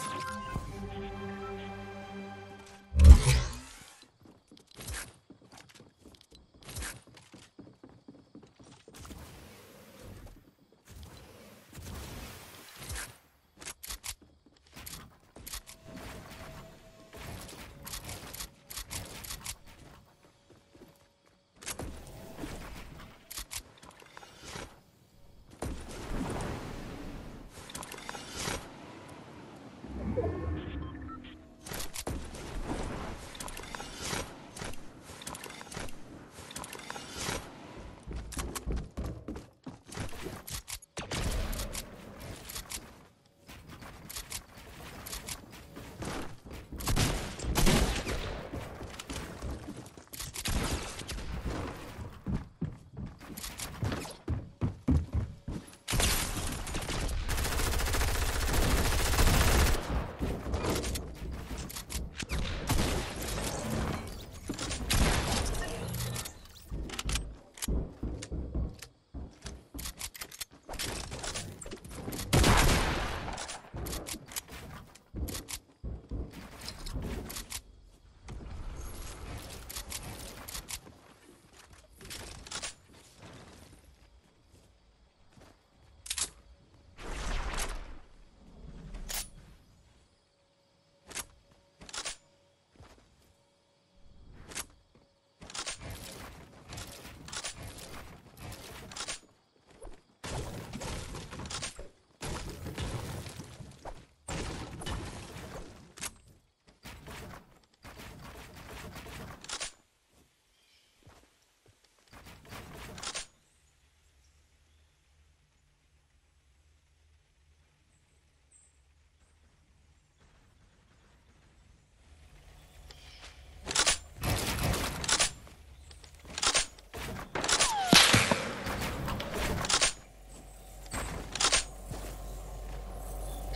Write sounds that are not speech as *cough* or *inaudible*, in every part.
you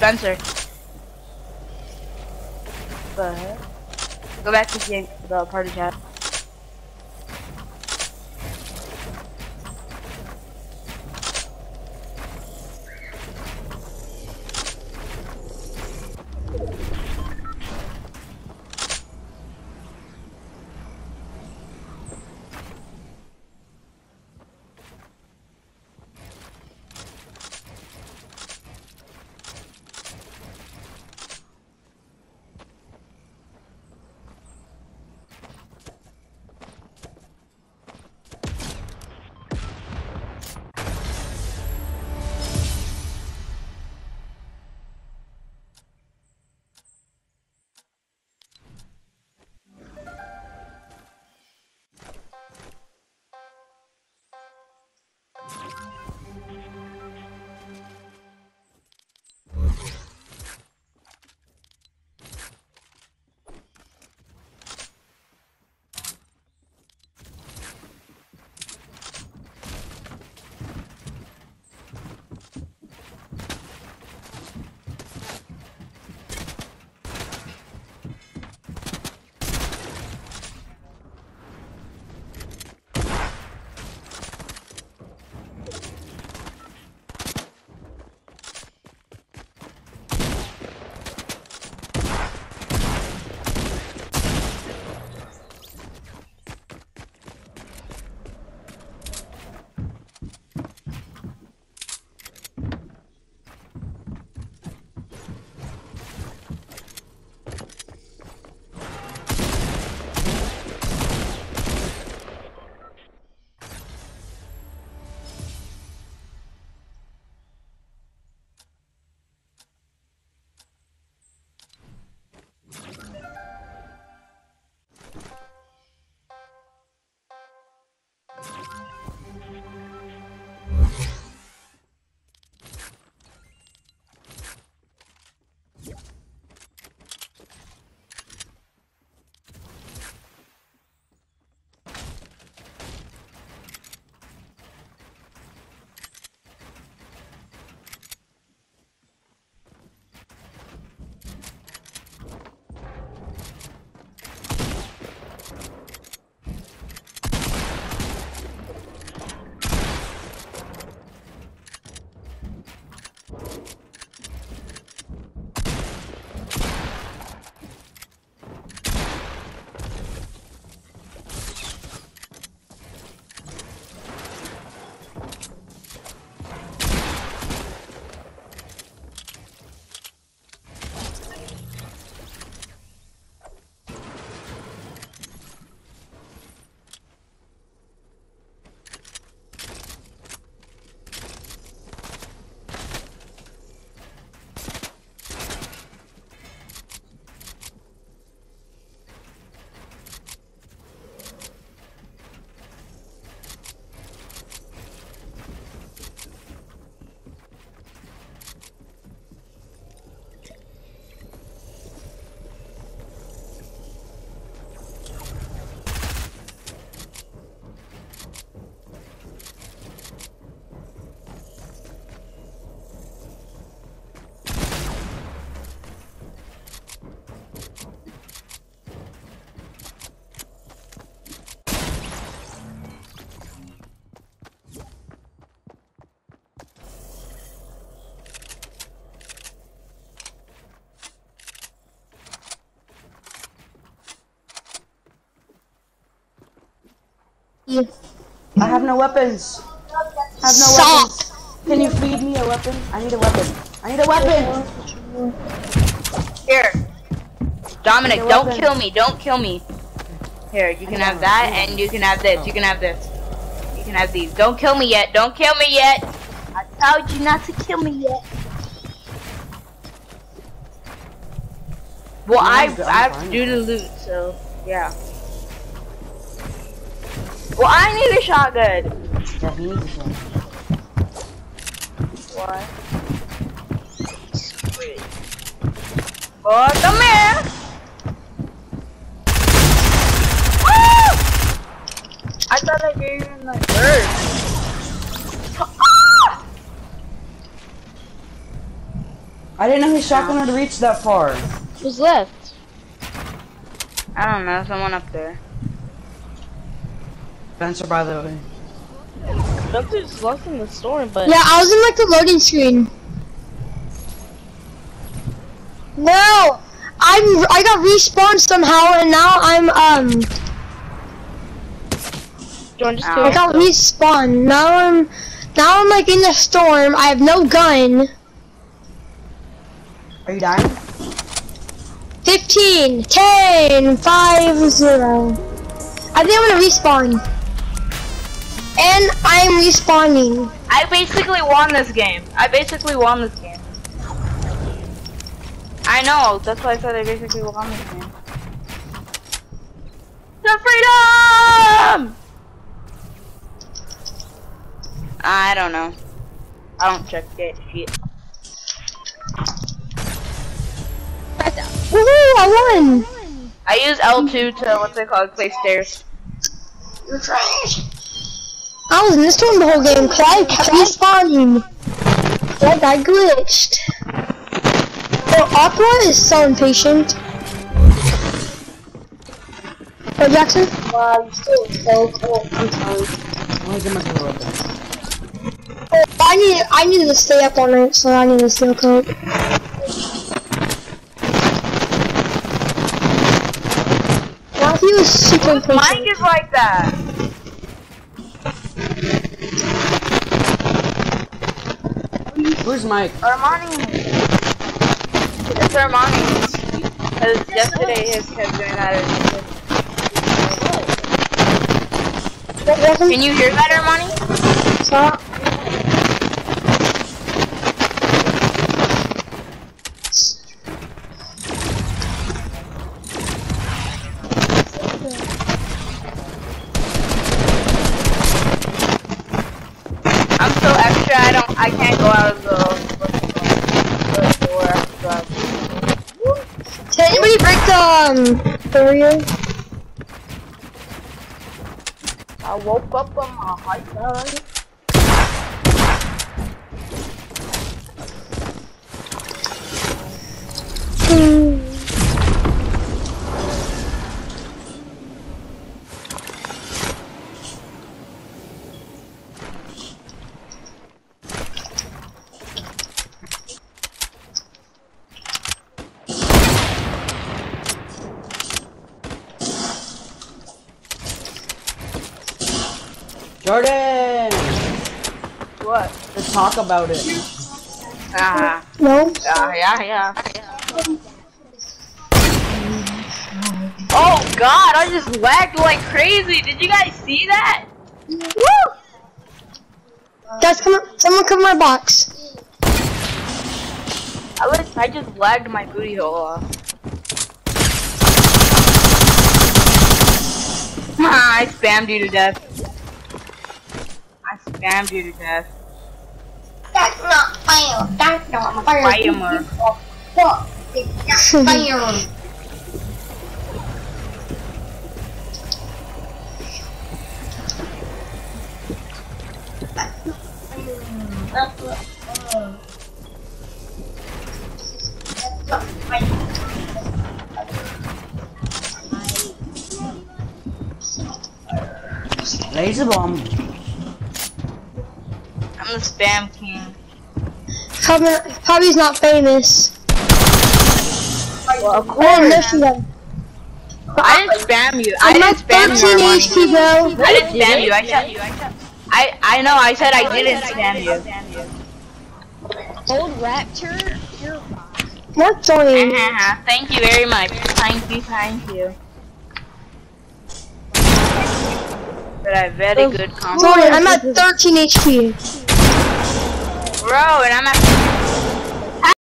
Spencer. But go back to the, the party chat. I have no weapons. I have no Stop. weapons. Can you feed me a weapon? I need a weapon. I need a weapon. Here. Dominic, don't weapon. kill me. Don't kill me. Here, you can have that, and you can have this. You can have this. You can have these. Don't kill me yet. Don't kill me yet. I told you not to kill me yet. Well, I. I have to do the loot, so yeah. Well, I need a shotgun. Yeah, he needs a shot. Why? Oh, come here! Woo! I thought I gave you my bird. Ah! I didn't know his shotgun would reach that far. Who's left? I don't know, someone up there. Spencer, by the way. Spencer's lost in the storm, but Yeah, I was in like the loading screen. No, I'm I got respawned somehow, and now I'm um Jordan just Ow. killed I got himself. respawned. Now I'm now I'm like in the storm. I have no gun. Are you dying? 15, 10, 5, 0. I think I'm gonna respawn. And I'm respawning. I basically won this game. I basically won this game. I know, that's why I said I basically won this game. The freedom! I don't know. I don't check that shit. Woohoo! I won. I use L2 to, what's it called, play stairs. You're trash. I was in the storm the whole game. Cause I kept respawning. I got glitched. Oh, Aqua is so impatient. Oh, Jackson? Wow, you're still so cool. I'm sorry. I'm gonna make a weapon. Oh, I need I need to stay up all night, so I need a steel coat. Wow, he was super Mike impatient. is like that. Where's Mike? Armani. It's Armani. Because yesterday his kept doing that. Jackson? Can you hear that, Armani? Stop. So extra. I don't. I can't go out of the, the door. Did anybody break the um, barrier? I woke up on my high side. What? Let's talk about it. Ah, No? yeah, yeah, yeah. Oh God! I just lagged like crazy. Did you guys see that? Woo! Guys, come on. Someone cover my box. I was. I just lagged my booty hole off. Ah, *laughs* I spammed you to death. I spammed you to death. That's not fire. That's not Firemer. Fire. *laughs* Laser bomb. I'm the spam king. Probably, probably's not famous. Well, of Oh, no, she got. I didn't spam you. I I'm at didn't spam 13 you. Armani. HP, bro. I didn't spam you. I said. I I know. I said I didn't spam you. Old Raptor, you're Mark joined. Uh-huh, uh-huh. Thank you very much. Thank you. Thank you. But I have very good comment. Jordan, I'm at 13 HP bro, and I'm at